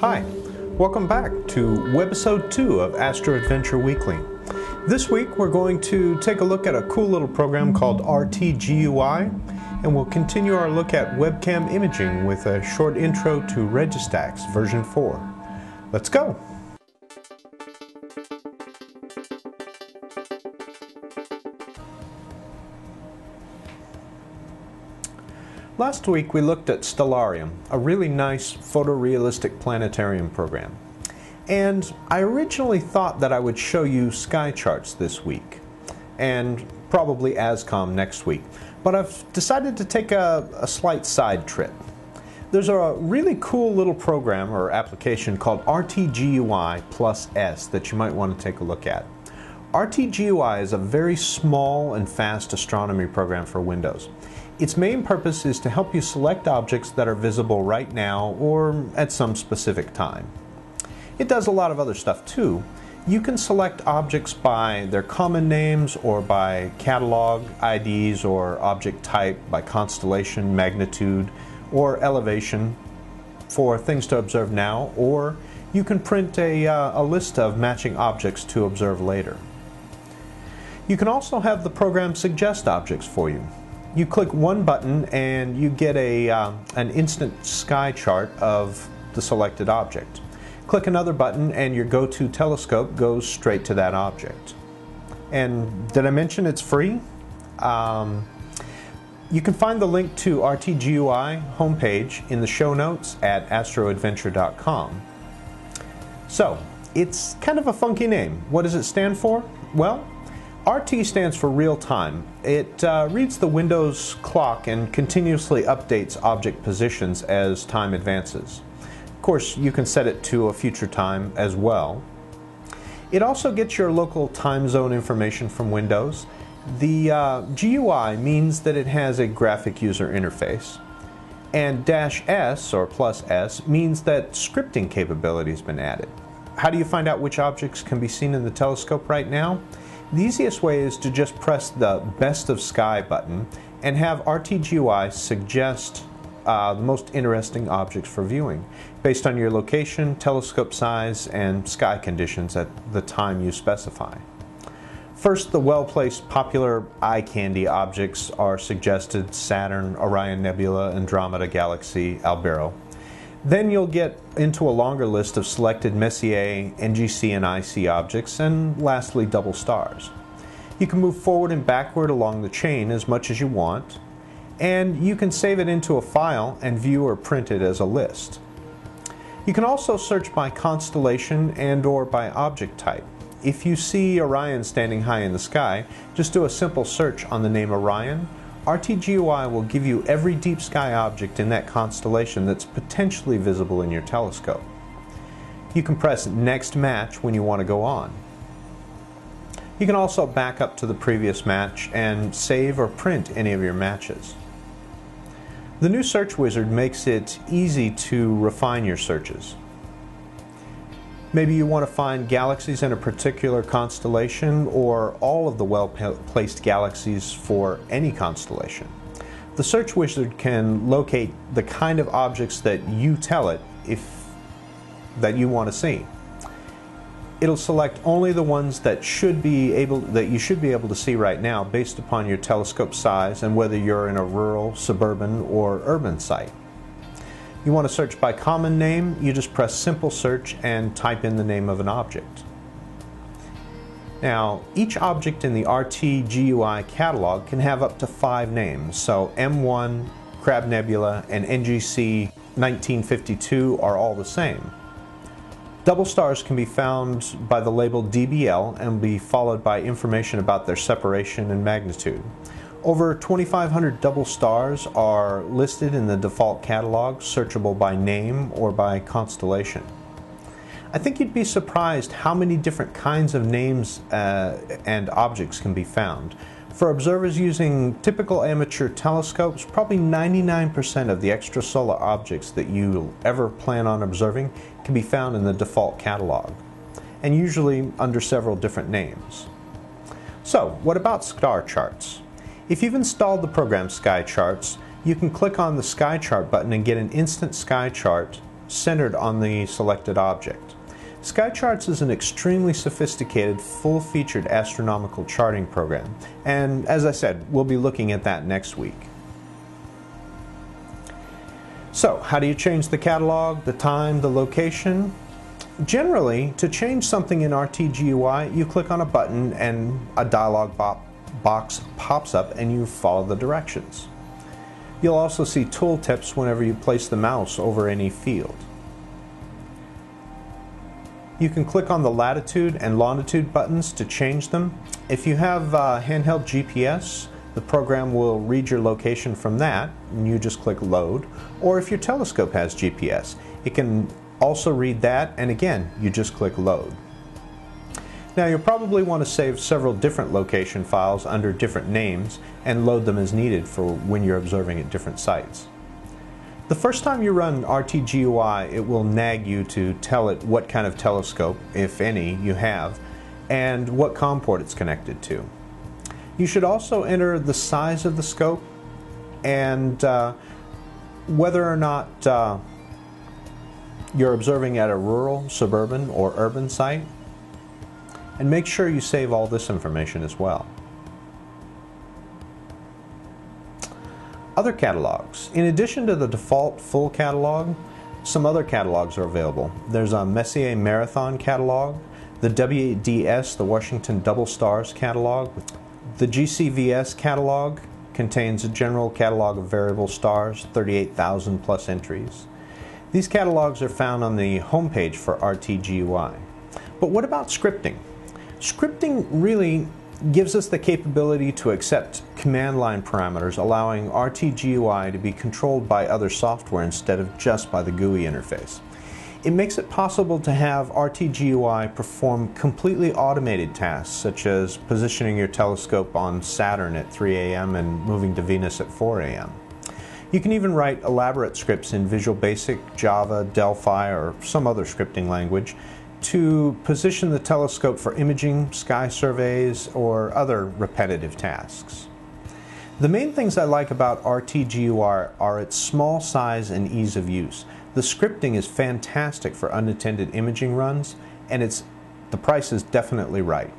Hi, welcome back to webisode 2 of Astro Adventure Weekly. This week we're going to take a look at a cool little program called RTGUI and we'll continue our look at webcam imaging with a short intro to Registax version 4. Let's go! Last week we looked at Stellarium, a really nice photorealistic planetarium program. And I originally thought that I would show you sky charts this week, and probably ASCOM next week. But I've decided to take a, a slight side trip. There's a really cool little program or application called RTGUI plus S that you might want to take a look at. RTGUI is a very small and fast astronomy program for Windows. Its main purpose is to help you select objects that are visible right now or at some specific time. It does a lot of other stuff too. You can select objects by their common names or by catalog IDs or object type by constellation, magnitude, or elevation for things to observe now, or you can print a, uh, a list of matching objects to observe later. You can also have the program suggest objects for you you click one button and you get a, uh, an instant sky chart of the selected object. Click another button and your go-to telescope goes straight to that object. And did I mention it's free? Um, you can find the link to RTGUI homepage in the show notes at astroadventure.com. So, it's kind of a funky name. What does it stand for? Well, RT stands for real time. It uh, reads the Windows clock and continuously updates object positions as time advances. Course, you can set it to a future time as well. It also gets your local time zone information from Windows. The uh, GUI means that it has a graphic user interface. And dash S or plus S means that scripting capability has been added. How do you find out which objects can be seen in the telescope right now? The easiest way is to just press the Best of Sky button and have RTGUI suggest uh, the most interesting objects for viewing based on your location, telescope size, and sky conditions at the time you specify. First, the well-placed popular eye candy objects are suggested Saturn, Orion Nebula, Andromeda Galaxy, Albireo. Then you'll get into a longer list of selected Messier, NGC, and IC objects, and lastly, double stars. You can move forward and backward along the chain as much as you want, and you can save it into a file and view or print it as a list. You can also search by constellation and or by object type. If you see Orion standing high in the sky, just do a simple search on the name Orion RTGUI will give you every deep sky object in that constellation that's potentially visible in your telescope. You can press Next Match when you want to go on. You can also back up to the previous match and save or print any of your matches. The new search wizard makes it easy to refine your searches. Maybe you want to find galaxies in a particular constellation or all of the well-placed galaxies for any constellation. The search wizard can locate the kind of objects that you tell it if that you want to see. It'll select only the ones that should be able that you should be able to see right now based upon your telescope size and whether you're in a rural, suburban, or urban site. You want to search by common name, you just press simple search and type in the name of an object. Now, each object in the RT GUI catalog can have up to five names. So M1, Crab Nebula, and NGC 1952 are all the same. Double stars can be found by the label DBL and be followed by information about their separation and magnitude. Over 2,500 double stars are listed in the default catalog, searchable by name or by constellation. I think you'd be surprised how many different kinds of names uh, and objects can be found. For observers using typical amateur telescopes, probably 99% of the extrasolar objects that you'll ever plan on observing can be found in the default catalog, and usually under several different names. So, what about star charts? If you've installed the program Sky Charts, you can click on the Sky Chart button and get an instant sky chart centered on the selected object. SkyCharts is an extremely sophisticated, full-featured astronomical charting program, and as I said, we'll be looking at that next week. So, how do you change the catalog, the time, the location? Generally, to change something in RTGUI, you click on a button and a dialog box pops up and you follow the directions. You'll also see tooltips whenever you place the mouse over any field. You can click on the latitude and longitude buttons to change them. If you have uh, handheld GPS, the program will read your location from that and you just click load. Or if your telescope has GPS, it can also read that, and again, you just click load. Now you'll probably want to save several different location files under different names and load them as needed for when you're observing at different sites. The first time you run RTGUI, it will nag you to tell it what kind of telescope, if any, you have, and what COM port it's connected to. You should also enter the size of the scope and uh, whether or not uh, you're observing at a rural, suburban, or urban site. And make sure you save all this information as well. Other catalogs. In addition to the default full catalog, some other catalogs are available. There's a Messier Marathon catalog, the WDS, the Washington Double Stars catalog. The GCVS catalog contains a general catalog of variable stars, 38,000 plus entries. These catalogs are found on the homepage for RTGUI. But what about scripting? Scripting really gives us the capability to accept command line parameters, allowing RTGUI to be controlled by other software instead of just by the GUI interface. It makes it possible to have RTGUI perform completely automated tasks, such as positioning your telescope on Saturn at 3 a.m. and moving to Venus at 4 a.m. You can even write elaborate scripts in Visual Basic, Java, Delphi, or some other scripting language to position the telescope for imaging, sky surveys, or other repetitive tasks. The main things I like about RTGUI are its small size and ease of use. The scripting is fantastic for unattended imaging runs, and it's, the price is definitely right.